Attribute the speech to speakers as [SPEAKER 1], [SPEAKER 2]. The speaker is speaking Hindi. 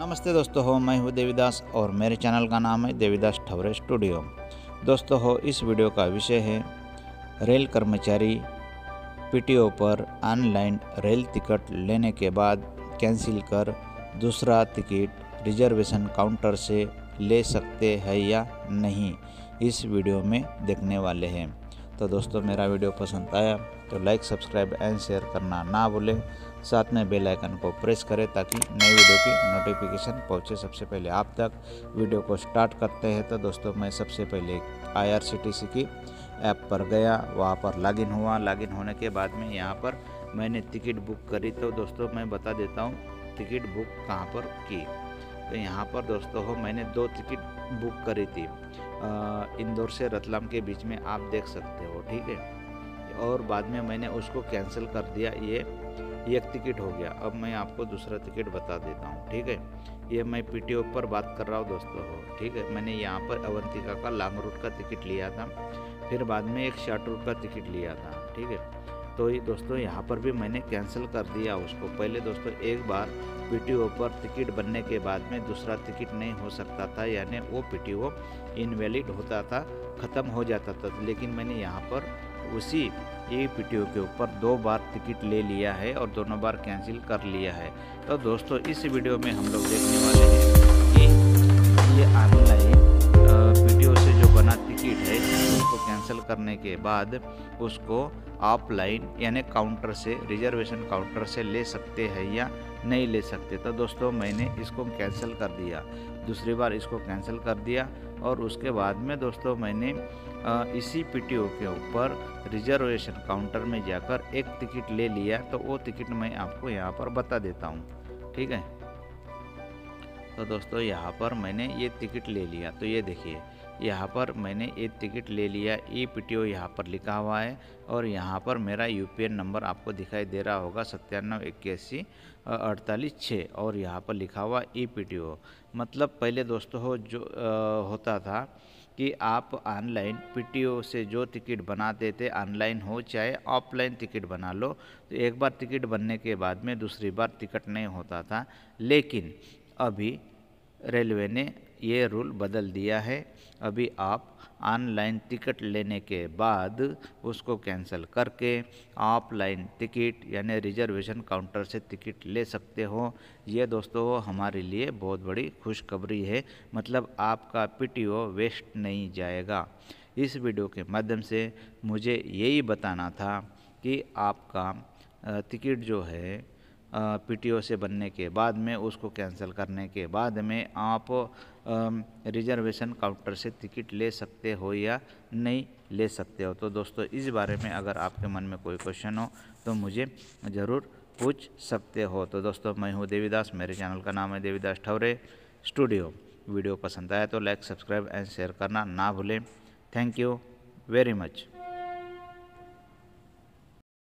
[SPEAKER 1] नमस्ते दोस्तों हो मैं हूँ देवीदास और मेरे चैनल का नाम है देवीदास ठवरे स्टूडियो। दोस्तों, हो, इस वीडियो का विषय है रेल कर्मचारी पीटीओ पर ऑनलाइन रेल टिकट लेने के बाद कैंसिल कर दूसरा टिकट रिजर्वेशन काउंटर से ले सकते हैं या नहीं, इस वीडियो में देखने वाले हैं। तो दोस्तों, मेरा वीडियो पसंद आया तो लाइक सब्सक्राइब एंड शेयर करना ना भूलें। साथ में बेल आइकन को प्रेस करें ताकि नई वीडियो की नोटिफिकेशन पहुँचे सबसे पहले। आप तक वीडियो को स्टार्ट करते हैं तो दोस्तों, मैं सबसे पहले आईआरसीटीसी की ऐप पर गया। वहाँ पर लॉगिन हुआ। लॉगिन होने के बाद में यहाँ पर मैंने टिकट बुक करी। तो दोस्तों, मैं बता देता हूँ टिकट बुक कहाँ पर की? तो यहाँ पर दोस्तों हो, मैंने दो टिकट बुक करी थी। इंदौर से रतलाम के बीच में आप देख सकते हो, ठीक है? और बाद में मैंने उसको कैंसिल कर दिया, ये एक टिकट हो गया। अब मैं आपको दूसरा टिकट बता देता हूँ, ठीक है? ये मैं पीटीओ पर बात कर रहा हूँ दोस्तों हो, ठीक है? मैंने यहाँ पर अवंतिका का लॉन्ग रूट का टिकट लिया था, फिर बाद में एक शॉर्ट रूट का टिकट लिया था, ठीक है? तो ये दोस्तों यहाँ पर भी मैंने कैंसिल कर दिया उसको। पहले दोस्तों एक बार पीटीओ पर टिकट बनने के बाद में दूसरा टिकट नहीं हो सकता था, यानी वो पीटीओ इनवैलिड होता था, ख़त्म हो जाता था। लेकिन मैंने यहाँ पर उसी ई पीटीओ के ऊपर दो बार टिकट ले लिया है और दोनों बार कैंसिल कर लिया है। तो दोस्तों, इस वीडियो में हम लोग देखने वाले हैं कि ये ऑनलाइन पीटीओ से जो बना टिकट है, उसको कैंसिल करने के बाद उसको ऑफलाइन यानी काउंटर से रिजर्वेशन काउंटर से ले सकते हैं या नहीं ले सकते। तो दोस्तों, मैंने इसको कैंसिल कर दिया। दूसरी बार इसको कैंसिल कर दिया और उसके बाद में दोस्तों, मैंने इसी पीटीओ के ऊपर रिजर्वेशन काउंटर में जाकर एक टिकट ले लिया। तो वो टिकट मैं आपको यहाँ पर बता देता हूँ। ठीक है? तो दोस्तों, यहाँ पर मैंने ये टिकट ले लिया। तो ये देखिए यहाँ पर मैंने एक टिकट ले लिया ई पी टी ओ यहाँ पर लिखा हुआ है और यहाँ पर मेरा यू पी एन नंबर आपको दिखाई दे रहा होगा सत्तानवे इक्यासी अड़तालीस छः और यहाँ पर लिखा हुआ ई पी टी ओ मतलब पहले दोस्तों हो जो आ, होता था कि आप ऑनलाइन पीटीओ से जो टिकट बनाते थे ऑनलाइन हो चाहे ऑफलाइन टिकट बना लो तो एक बार टिकट बनने के बाद में दूसरी बार टिकट नहीं होता था। लेकिन अभी रेलवे ने ये रूल बदल दिया है। अभी आप ऑनलाइन टिकट लेने के बाद उसको कैंसिल करके ऑफलाइन टिकट यानी रिजर्वेशन काउंटर से टिकट ले सकते हो। ये दोस्तों हमारे लिए बहुत बड़ी खुशखबरी है। मतलब आपका पीटीओ वेस्ट नहीं जाएगा। इस वीडियो के माध्यम से मुझे यही बताना था कि आपका टिकट जो है पीटीओ से बनने के बाद में, उसको कैंसिल करने के बाद में आप रिजर्वेशन काउंटर से टिकट ले सकते हो या नहीं ले सकते हो। तो दोस्तों, इस बारे में अगर आपके मन में कोई क्वेश्चन हो तो मुझे ज़रूर पूछ सकते हो। तो दोस्तों, मैं हूँ देवीदास, मेरे चैनल का नाम है देवीदास ठवरे स्टूडियो। वीडियो पसंद आया तो लाइक, सब्सक्राइब एंड शेयर करना ना भूलें। Thank you very much.